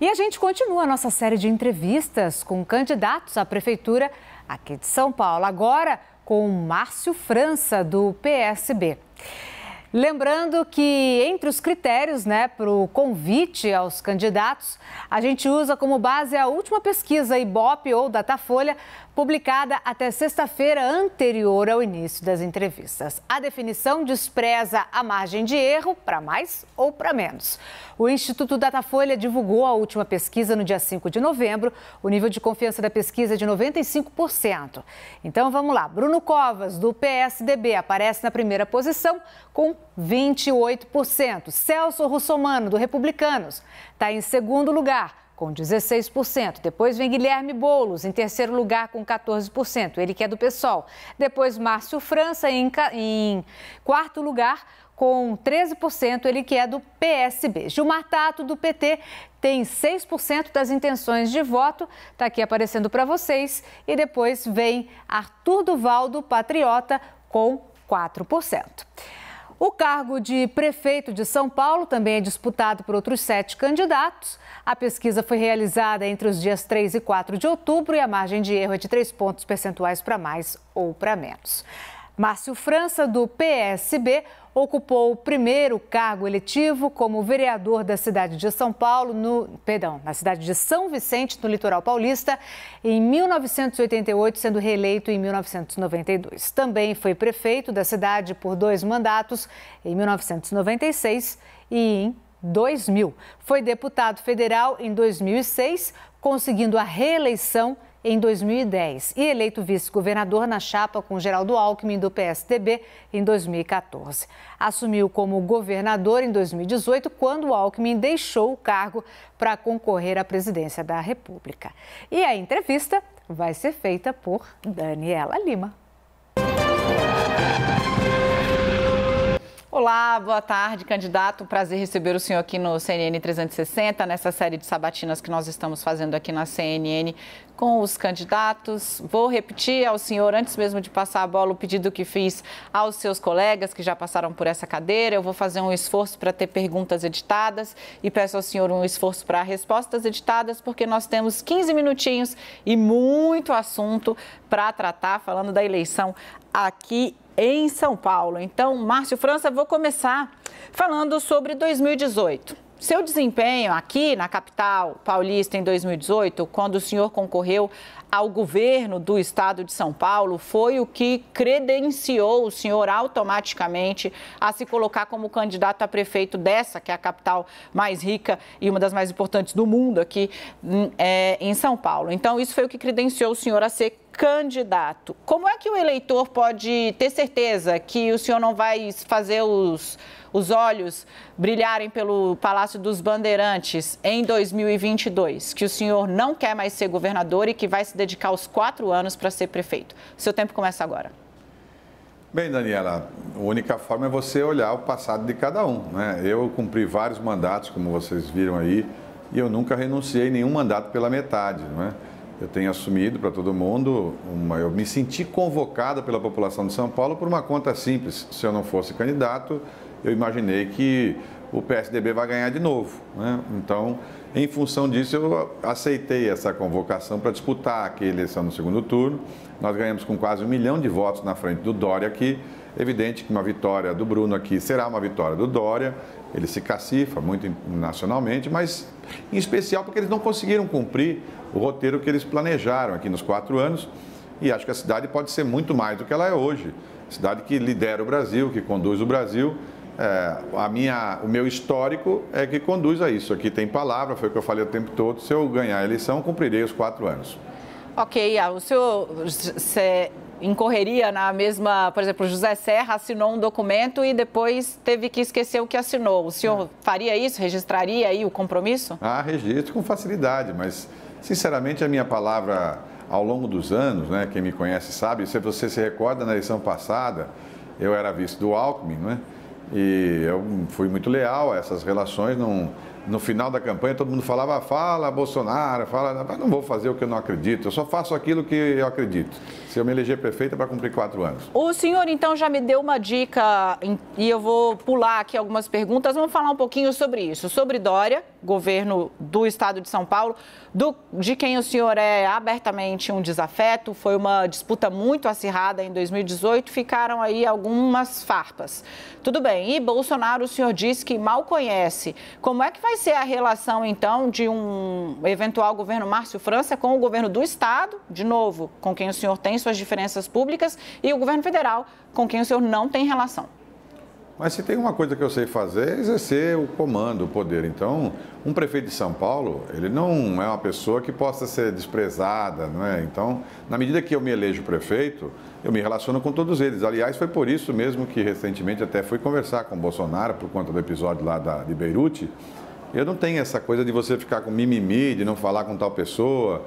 E a gente continua a nossa série de entrevistas com candidatos à prefeitura aqui de São Paulo. Agora com Márcio França, do PSB. Lembrando que entre os critérios né, para o convite aos candidatos, a gente usa como base a última pesquisa Ibope ou Datafolha publicada até sexta-feira anterior ao início das entrevistas. A definição despreza a margem de erro para mais ou para menos. O Instituto Datafolha divulgou a última pesquisa no dia 5 de novembro. O nível de confiança da pesquisa é de 95%. Então vamos lá. Bruno Covas, do PSDB, aparece na primeira posição com 28%. Celso Russomano, do Republicanos, está em segundo lugar com 16%. Depois vem Guilherme Boulos, em terceiro lugar, com 14%. Ele que é do PSOL. Depois Márcio França, em, em quarto lugar, com 13%. Ele que é do PSB. Gilmar Tato, do PT, tem 6% das intenções de voto. Está aqui aparecendo para vocês. E depois vem Arthur Duval, do Patriota, com 4%. O cargo de prefeito de São Paulo também é disputado por outros sete candidatos. A pesquisa foi realizada entre os dias 3 e 4 de outubro e a margem de erro é de 3 pontos percentuais para mais ou para menos. Márcio França, do PSB, ocupou o primeiro cargo eletivo como vereador da cidade de São Paulo, no, perdão, na cidade de São Vicente, no litoral paulista, em 1988, sendo reeleito em 1992. Também foi prefeito da cidade por dois mandatos, em 1996 e em 2000. Foi deputado federal em 2006, conseguindo a reeleição em 2010 e eleito vice-governador na chapa com Geraldo Alckmin do PSDB em 2014. Assumiu como governador em 2018, quando Alckmin deixou o cargo para concorrer à presidência da República. E a entrevista vai ser feita por Daniela Lima. Olá, boa tarde, candidato. Prazer receber o senhor aqui no CNN 360, nessa série de sabatinas que nós estamos fazendo aqui na CNN com os candidatos. Vou repetir ao senhor, antes mesmo de passar a bola, o pedido que fiz aos seus colegas que já passaram por essa cadeira. Eu vou fazer um esforço para ter perguntas editadas e peço ao senhor um esforço para respostas editadas, porque nós temos 15 minutinhos e muito assunto para tratar, falando da eleição aqui em São Paulo. Então, Márcio França, vou começar falando sobre 2018. Seu desempenho aqui na capital paulista em 2018, quando o senhor concorreu ao governo do estado de São Paulo, foi o que credenciou o senhor automaticamente a se colocar como candidato a prefeito dessa, que é a capital mais rica e uma das mais importantes do mundo aqui hum, é, em São Paulo. Então, isso foi o que credenciou o senhor a ser candidato. Como é que o eleitor pode ter certeza que o senhor não vai fazer os, os olhos brilharem pelo Palácio dos Bandeirantes em 2022? Que o senhor não quer mais ser governador e que vai se dedicar os quatro anos para ser prefeito? Seu tempo começa agora. Bem, Daniela, a única forma é você olhar o passado de cada um. Né? Eu cumpri vários mandatos, como vocês viram aí, e eu nunca renunciei nenhum mandato pela metade. Não é? eu tenho assumido para todo mundo, uma, eu me senti convocado pela população de São Paulo por uma conta simples. Se eu não fosse candidato, eu imaginei que o PSDB vai ganhar de novo. Né? Então, em função disso, eu aceitei essa convocação para disputar aqui a eleição no segundo turno. Nós ganhamos com quase um milhão de votos na frente do Dória aqui. Evidente que uma vitória do Bruno aqui será uma vitória do Dória. Ele se cacifa muito nacionalmente, mas em especial porque eles não conseguiram cumprir o roteiro que eles planejaram aqui nos quatro anos. E acho que a cidade pode ser muito mais do que ela é hoje. Cidade que lidera o Brasil, que conduz o Brasil. É, a minha, o meu histórico é que conduz a isso. Aqui tem palavra, foi o que eu falei o tempo todo. Se eu ganhar a eleição, cumprirei os quatro anos. Ok, o senhor incorreria na mesma, por exemplo, José Serra assinou um documento e depois teve que esquecer o que assinou. O senhor faria isso? Registraria aí o compromisso? Ah, registro com facilidade, mas Sinceramente, a minha palavra ao longo dos anos, né, quem me conhece sabe, se você se recorda na eleição passada, eu era vice do Alckmin, né? E eu fui muito leal a essas relações, não, no final da campanha todo mundo falava, fala Bolsonaro, fala, mas não vou fazer o que eu não acredito, eu só faço aquilo que eu acredito. Se eu me eleger prefeita é para cumprir quatro anos. O senhor então já me deu uma dica e eu vou pular aqui algumas perguntas. Vamos falar um pouquinho sobre isso, sobre Dória, governo do estado de São Paulo, do, de quem o senhor é abertamente um desafeto. Foi uma disputa muito acirrada em 2018, ficaram aí algumas farpas. Tudo bem, e Bolsonaro o senhor disse que mal conhece. Como é que vai ser a relação então de um eventual governo Márcio França com o governo do estado, de novo, com quem o senhor tem suas diferenças públicas, e o governo federal, com quem o senhor não tem relação? Mas se tem uma coisa que eu sei fazer, é exercer o comando, o poder. Então, um prefeito de São Paulo, ele não é uma pessoa que possa ser desprezada, não é? Então, na medida que eu me elejo prefeito, eu me relaciono com todos eles. Aliás, foi por isso mesmo que recentemente até fui conversar com o Bolsonaro por conta do episódio lá da, de Beirute. Eu não tenho essa coisa de você ficar com mimimi, de não falar com tal pessoa.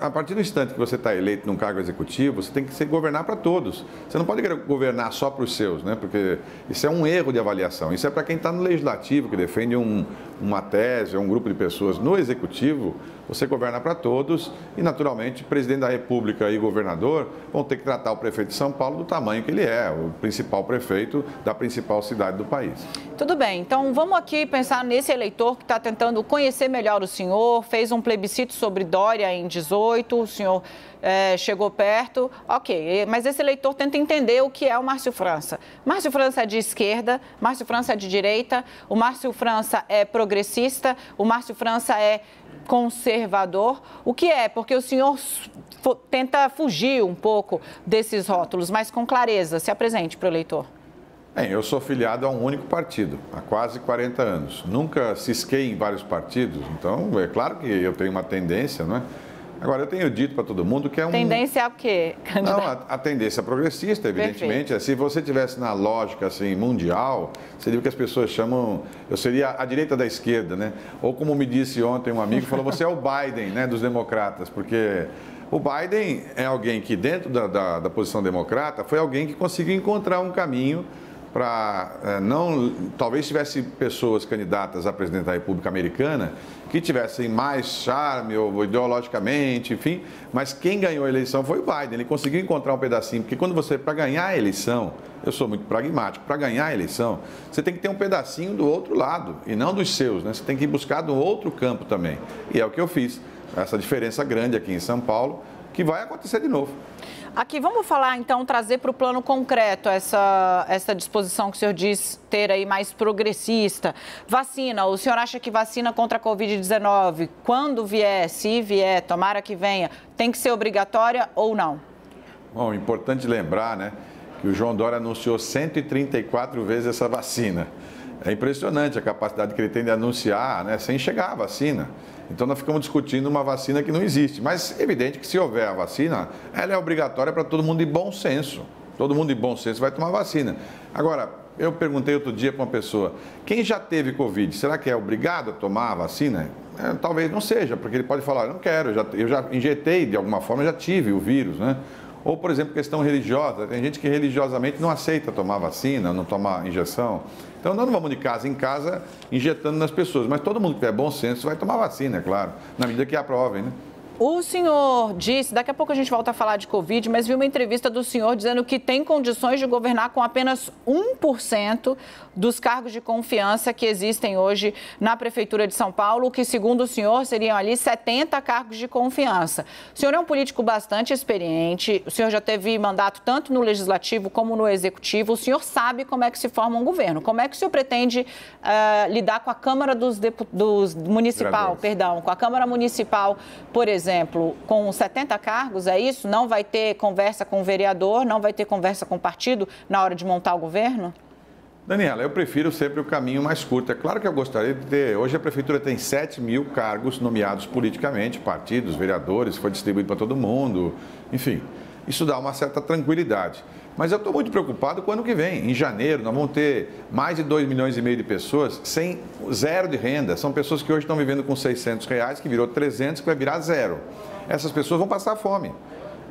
A partir do instante que você está eleito num cargo executivo, você tem que governar para todos. Você não pode governar só para os seus, né? porque isso é um erro de avaliação. Isso é para quem está no legislativo, que defende um, uma tese, um grupo de pessoas. No executivo, você governa para todos e, naturalmente, presidente da República e governador vão ter que tratar o prefeito de São Paulo do tamanho que ele é, o principal prefeito da principal cidade do país. Tudo bem, então vamos aqui pensar nesse eleitor que está tentando conhecer melhor o senhor, fez um plebiscito sobre Dória em 18, o senhor é, chegou perto, ok, mas esse eleitor tenta entender o que é o Márcio França. Márcio França é de esquerda, Márcio França é de direita, o Márcio França é progressista, o Márcio França é conservador. O que é? Porque o senhor tenta fugir um pouco desses rótulos, mas com clareza. Se apresente para o eleitor. Bem, eu sou filiado a um único partido há quase 40 anos. Nunca cisquei em vários partidos, então é claro que eu tenho uma tendência, não é? Agora, eu tenho dito para todo mundo que é um. Tendência a quê, candidato? Não, a, a tendência progressista, evidentemente. Perfeito. Se você tivesse na lógica assim, mundial, seria o que as pessoas chamam. Eu seria a direita da esquerda, né? Ou como me disse ontem um amigo, falou: você é o Biden né, dos democratas, porque. O Biden é alguém que, dentro da, da, da posição democrata, foi alguém que conseguiu encontrar um caminho para é, não. Talvez tivesse pessoas candidatas a presidente da República Americana que tivessem mais charme ou ideologicamente, enfim, mas quem ganhou a eleição foi o Biden. Ele conseguiu encontrar um pedacinho, porque quando você, para ganhar a eleição, eu sou muito pragmático, para ganhar a eleição, você tem que ter um pedacinho do outro lado e não dos seus, né? Você tem que buscar do outro campo também. E é o que eu fiz. Essa diferença grande aqui em São Paulo, que vai acontecer de novo. Aqui, vamos falar então, trazer para o plano concreto essa, essa disposição que o senhor diz ter aí mais progressista. Vacina, o senhor acha que vacina contra a Covid-19, quando vier, se vier, tomara que venha, tem que ser obrigatória ou não? Bom, importante lembrar, né, que o João Dória anunciou 134 vezes essa vacina. É impressionante a capacidade que ele tem de anunciar, né, sem chegar a vacina. Então nós ficamos discutindo uma vacina que não existe. Mas evidente que se houver a vacina, ela é obrigatória para todo mundo de bom senso. Todo mundo de bom senso vai tomar vacina. Agora, eu perguntei outro dia para uma pessoa: quem já teve Covid, será que é obrigado a tomar a vacina? É, talvez não seja, porque ele pode falar: não quero, eu já, eu já injetei de alguma forma, já tive o vírus, né? Ou, por exemplo, questão religiosa. Tem gente que religiosamente não aceita tomar vacina, não tomar injeção. Então, nós não vamos de casa em casa injetando nas pessoas, mas todo mundo que tiver bom senso vai tomar vacina, é claro, na medida que aprovem, né? O senhor disse, daqui a pouco a gente volta a falar de Covid, mas vi uma entrevista do senhor dizendo que tem condições de governar com apenas 1% dos cargos de confiança que existem hoje na Prefeitura de São Paulo, que, segundo o senhor, seriam ali 70 cargos de confiança. O senhor é um político bastante experiente, o senhor já teve mandato tanto no Legislativo como no Executivo, o senhor sabe como é que se forma um governo. Como é que o senhor pretende uh, lidar com a Câmara dos, dos Municipal, perdão, com a Câmara Municipal, por exemplo? Exemplo, com 70 cargos, é isso? Não vai ter conversa com o vereador, não vai ter conversa com o partido na hora de montar o governo? Daniela, eu prefiro sempre o caminho mais curto. É claro que eu gostaria de ter. Hoje a prefeitura tem 7 mil cargos nomeados politicamente, partidos, vereadores, foi distribuído para todo mundo, enfim. Isso dá uma certa tranquilidade. Mas eu estou muito preocupado com o ano que vem. Em janeiro, nós vamos ter mais de 2 milhões e meio de pessoas sem zero de renda. São pessoas que hoje estão vivendo com 600 reais, que virou 300, que vai virar zero. Essas pessoas vão passar fome.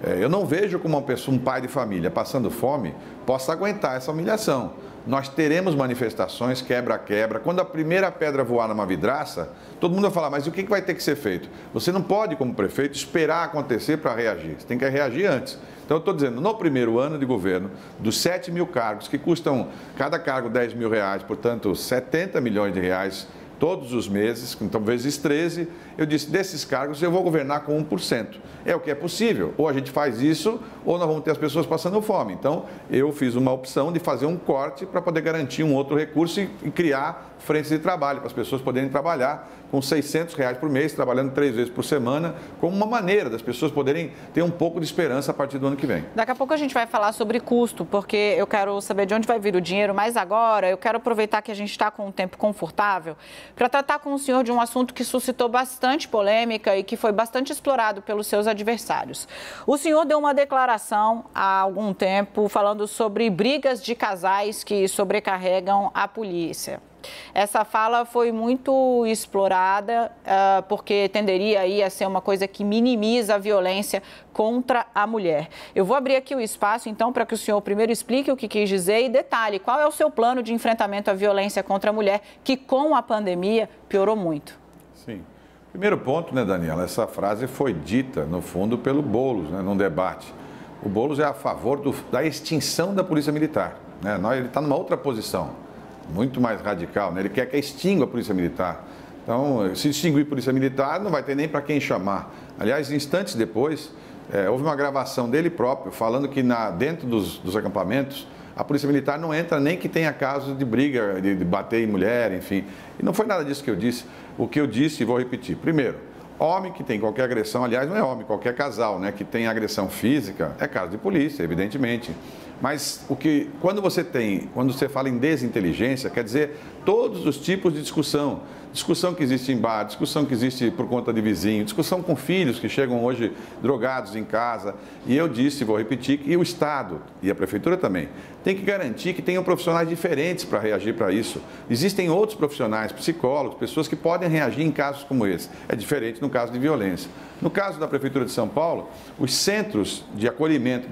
É, eu não vejo como uma pessoa, um pai de família passando fome possa aguentar essa humilhação. Nós teremos manifestações, quebra-quebra. Quando a primeira pedra voar numa vidraça, todo mundo vai falar, mas o que vai ter que ser feito? Você não pode, como prefeito, esperar acontecer para reagir. Você tem que reagir antes. Então, eu estou dizendo, no primeiro ano de governo, dos 7 mil cargos, que custam cada cargo 10 mil reais, portanto, 70 milhões de reais todos os meses, então vezes 13, eu disse, desses cargos eu vou governar com 1%. É o que é possível. Ou a gente faz isso, ou nós vamos ter as pessoas passando fome. Então, eu fiz uma opção de fazer um corte para poder garantir um outro recurso e, criar frentes de trabalho, para as pessoas poderem trabalhar com 600 reais por mês, trabalhando três vezes por semana, como uma maneira das pessoas poderem ter um pouco de esperança a partir do ano que vem. Daqui a pouco a gente vai falar sobre custo, porque eu quero saber de onde vai vir o dinheiro, mas agora eu quero aproveitar que a gente está com um tempo confortável para tratar com o senhor de um assunto que suscitou bastante polêmica e que foi bastante explorado pelos seus adversários. O senhor deu uma declaração há algum tempo falando sobre brigas de casais que sobrecarregam a polícia. Essa fala foi muito explorada uh, porque tenderia aí a ser uma coisa que minimiza a violência contra a mulher. Eu vou abrir aqui o espaço, então, para que o senhor primeiro explique o que quis dizer e detalhe qual é o seu plano de enfrentamento à violência contra a mulher, que com a pandemia piorou muito. Sim. Primeiro ponto, né, Daniela? Essa frase foi dita, no fundo, pelo Boulos, né, num debate. O Boulos é a favor do, da extinção da Polícia Militar. Né? Ele está numa outra posição muito mais radical. Né? Ele quer que extingua a Polícia Militar. Então, se extinguir a Polícia Militar, não vai ter nem para quem chamar. Aliás, instantes depois, é, houve uma gravação dele próprio falando que na, dentro dos, dos, acampamentos a Polícia Militar não entra nem que tenha casos de briga, de, de bater em mulher, enfim. E não foi nada disso que eu disse. O que eu disse, e vou repetir. Primeiro, homem que tem qualquer agressão, aliás, não é homem, qualquer casal, né, que tem agressão física, é caso de polícia, evidentemente. Mas o que, quando você tem, quando você fala em desinteligência, quer dizer todos os tipos de discussão. Discussão que existe em bar, discussão que existe por conta de vizinho, discussão com filhos que chegam hoje drogados em casa. E eu disse, vou repetir, que o Estado e a Prefeitura também tem que garantir que tenham profissionais diferentes para reagir para isso. Existem outros profissionais, psicólogos, pessoas que podem reagir em casos como esse. É diferente no caso de violência. No caso da Prefeitura de São Paulo, os centros de acolhimento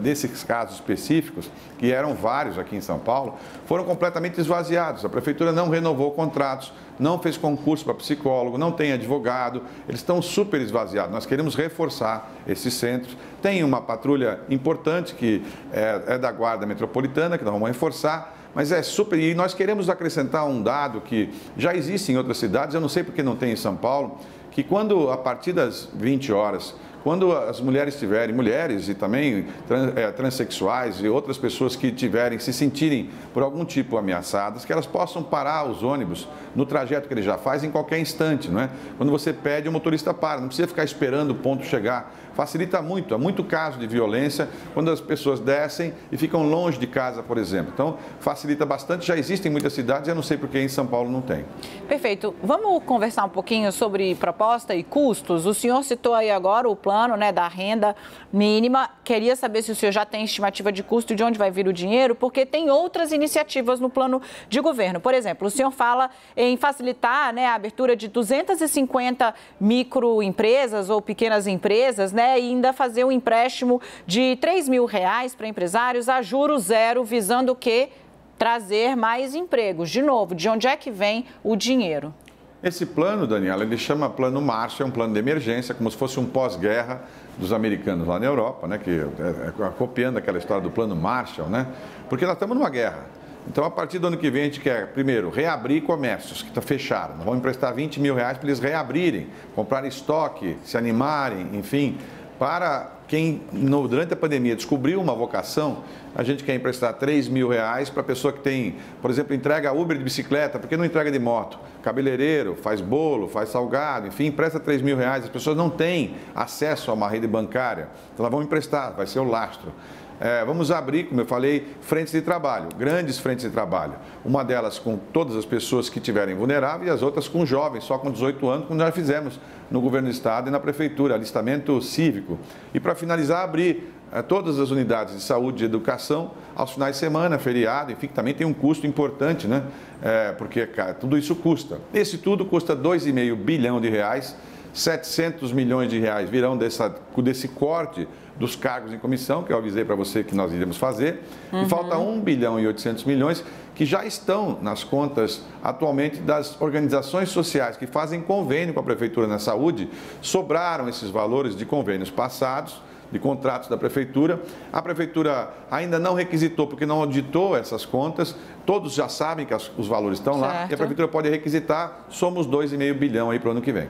desses casos específicos, que eram vários aqui em São Paulo, foram completamente esvaziados. A Prefeitura não renovou contratos, não fez concurso para psicólogo, não tem advogado, eles estão super esvaziados. Nós queremos reforçar esses centros. Tem uma patrulha importante que é, é da Guarda Metropolitana, que nós vamos reforçar mas é super. E nós queremos acrescentar um dado que já existe em outras cidades, eu não sei porque não tem em São Paulo, que quando, a partir das 20 horas, quando as mulheres tiverem, mulheres e também trans, é, transexuais e outras pessoas que tiverem, se sentirem por algum tipo ameaçadas, que elas possam parar os ônibus no trajeto que ele já faz em qualquer instante, não é? Quando você pede, o motorista para, não precisa ficar esperando o ponto chegar. Facilita muito, há muito caso de violência quando as pessoas descem e ficam longe de casa, por exemplo. Então, facilita bastante, já existem muitas cidades, eu não sei porque em São Paulo não tem. Perfeito. Vamos conversar um pouquinho sobre proposta e custos. O senhor citou aí agora o plano né, da renda mínima. Queria saber se o senhor já tem estimativa de custo, de onde vai vir o dinheiro, porque tem outras iniciativas no plano de governo. Por exemplo, o senhor fala em facilitar né, a abertura de 250 microempresas ou pequenas empresas, né, e ainda fazer um empréstimo de 3 mil reais para empresários a juro zero, visando o quê? Trazer mais empregos. De novo, de onde é que vem o dinheiro? Esse plano, Daniela, ele chama Plano Marshall, é um plano de emergência, como se fosse um pós-guerra dos americanos lá na Europa, né, que é, é, copiando aquela história do Plano Marshall, né, porque nós estamos numa guerra. Então, a partir do ano que vem, a gente quer, primeiro, reabrir comércios que fecharam. Nós vamos emprestar 20 mil reais para eles reabrirem, comprar estoque, se animarem, enfim, para quem no, durante a pandemia descobriu uma vocação, a gente quer emprestar 3 mil reais para a pessoa que tem, por exemplo, entrega Uber de bicicleta, porque não entrega de moto? Cabeleireiro, faz bolo, faz salgado, enfim, empresta 3 mil reais. As pessoas não têm acesso a uma rede bancária, então elas vão emprestar, vai ser o lastro. É, vamos abrir, como eu falei, frentes de trabalho, grandes frentes de trabalho. Uma delas com todas as pessoas que estiverem vulneráveis e as outras com jovens, só com 18 anos, como nós fizemos no governo do estado e na prefeitura, alistamento cívico. E para finalizar, abrir é, todas as unidades de saúde e educação aos finais de semana, feriado, enfim, que também tem um custo importante, né? É, porque cara, tudo isso custa. Esse tudo custa 2,5 bilhão de reais, 700 milhões de reais virão dessa, desse corte dos cargos em comissão, que eu avisei para você que nós iremos fazer. Uhum. E falta 1 bilhão e 800 milhões que já estão nas contas atualmente das organizações sociais que fazem convênio com a Prefeitura na saúde. Sobraram esses valores de convênios passados de contratos da prefeitura. A prefeitura ainda não requisitou, porque não auditou essas contas. Todos já sabem que as, os valores estão certo. lá e a prefeitura pode requisitar. Somos 2,5 bilhão aí para o ano que vem.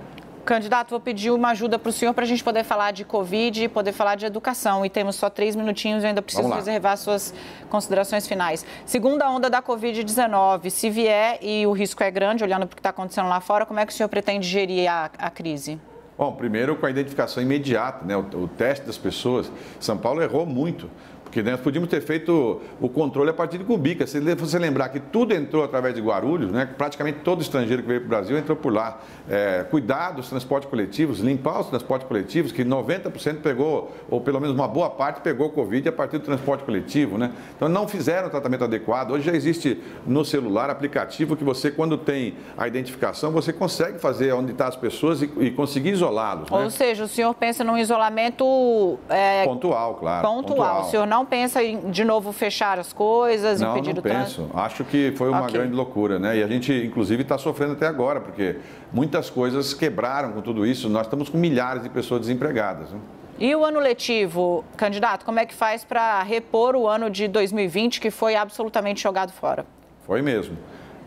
Candidato, vou pedir uma ajuda para o senhor para a gente poder falar de Covid e poder falar de educação. E temos só três minutinhos, eu ainda preciso reservar suas considerações finais. Segunda onda da Covid-19, se vier e o risco é grande, olhando para o que está acontecendo lá fora, como é que o senhor pretende gerir a, a crise? Bom, primeiro com a identificação imediata, né? o, o teste das pessoas. São Paulo errou muito. Porque nós podíamos ter feito o controle a partir de Cumbica. Se você lembrar que tudo entrou através de Guarulhos, né? praticamente todo estrangeiro que veio para o Brasil entrou por lá. É, cuidar dos transportes coletivos, limpar os transportes coletivos, que 90% pegou, ou pelo menos uma boa parte pegou Covid a partir do transporte coletivo. Né? Então não fizeram o tratamento adequado. Hoje já existe no celular aplicativo que você, quando tem a identificação, você consegue fazer onde estão tá as pessoas e, e conseguir isolá-los. Né? Ou seja, o senhor pensa num isolamento... É... Pontual, claro. Pontual. pontual. O senhor não não pensa em, de novo, fechar as coisas, não, impedir não o penso. Acho que foi uma okay. grande loucura, né? E a gente, inclusive, está sofrendo até agora, porque muitas coisas quebraram com tudo isso. Nós estamos com milhares de pessoas desempregadas. Né? E o ano letivo, candidato, como é que faz para repor o ano de 2020 que foi absolutamente jogado fora? Foi mesmo.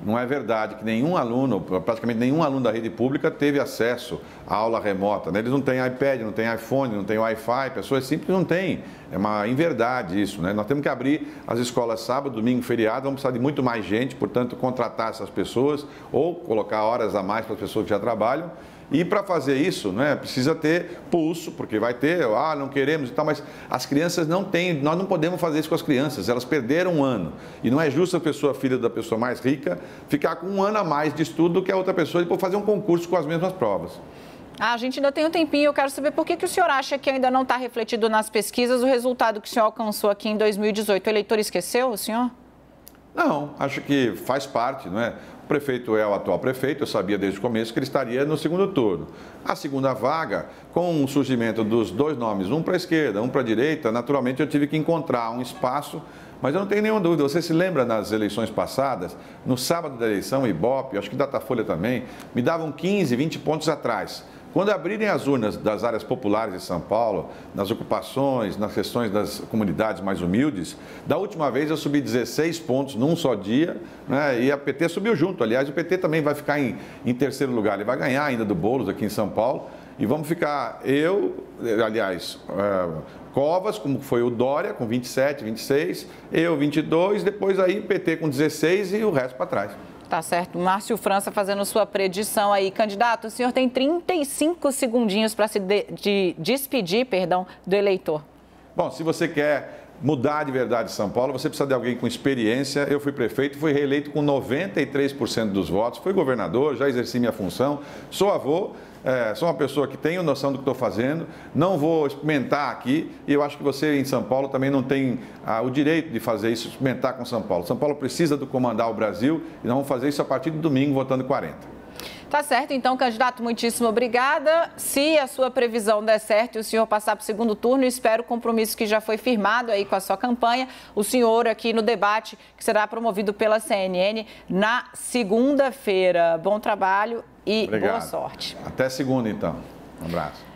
Não é verdade que nenhum aluno, praticamente nenhum aluno da rede pública teve acesso à aula remota. Né? Eles não têm iPad, não têm iPhone, não têm Wi-Fi, pessoas simples não têm. É uma inverdade isso. Né? Nós temos que abrir as escolas sábado, domingo, feriado, vamos precisar de muito mais gente, portanto, contratar essas pessoas ou colocar horas a mais para as pessoas que já trabalham e para fazer isso, né, precisa ter pulso, porque vai ter, ah, não queremos e tal, mas as crianças não têm, nós não podemos fazer isso com as crianças, elas perderam um ano. E não é justo a pessoa, filha da pessoa mais rica, ficar com um ano a mais de estudo do que a outra pessoa e depois fazer um concurso com as mesmas provas. Ah, a gente ainda tem um tempinho. Eu quero saber por que, que o senhor acha que ainda não está refletido nas pesquisas o resultado que o senhor alcançou aqui em 2018. O eleitor esqueceu, o senhor? Não, acho que faz parte, não é? Prefeito é o atual prefeito, eu sabia desde o começo que ele estaria no segundo turno. A segunda vaga, com o surgimento dos dois nomes, um para a esquerda, um para a direita, naturalmente eu tive que encontrar um espaço, mas eu não tenho nenhuma dúvida. Você se lembra nas eleições passadas, no sábado da eleição, Ibope, acho que Datafolha também, me davam 15, 20 pontos atrás. Quando abrirem as urnas das áreas populares de São Paulo, nas ocupações, nas questões das comunidades mais humildes, da última vez eu subi 16 pontos num só dia, né, e a PT subiu junto. Aliás, o PT também vai ficar em, em terceiro lugar, ele vai ganhar ainda do Boulos aqui em São Paulo. E vamos ficar, eu, aliás, é, Covas, como foi o Dória, com 27, 26, eu 22, depois aí PT com 16 e o resto para trás. Tá certo. Márcio França fazendo sua predição aí. Candidato, o senhor tem 35 segundinhos para se de, de despedir perdão, do eleitor. Bom, se você quer mudar de verdade São Paulo, você precisa de alguém com experiência. Eu fui prefeito, fui reeleito com 93% dos votos, fui governador, já exerci minha função, sou avô é, sou uma pessoa que tenho noção do que estou fazendo, não vou experimentar aqui e eu acho que você em São Paulo também não tem ah, o direito de fazer isso, experimentar com São Paulo. São Paulo precisa do comandar o Brasil e nós vamos fazer isso a partir de domingo, votando 40. Tá certo, então, candidato, muitíssimo obrigada. Se a sua previsão der certo e o senhor passar para o segundo turno, espero o compromisso que já foi firmado aí com a sua campanha. O senhor aqui no debate que será promovido pela CNN na segunda-feira. Bom trabalho e Obrigado. boa sorte. Até segunda, então. Um abraço.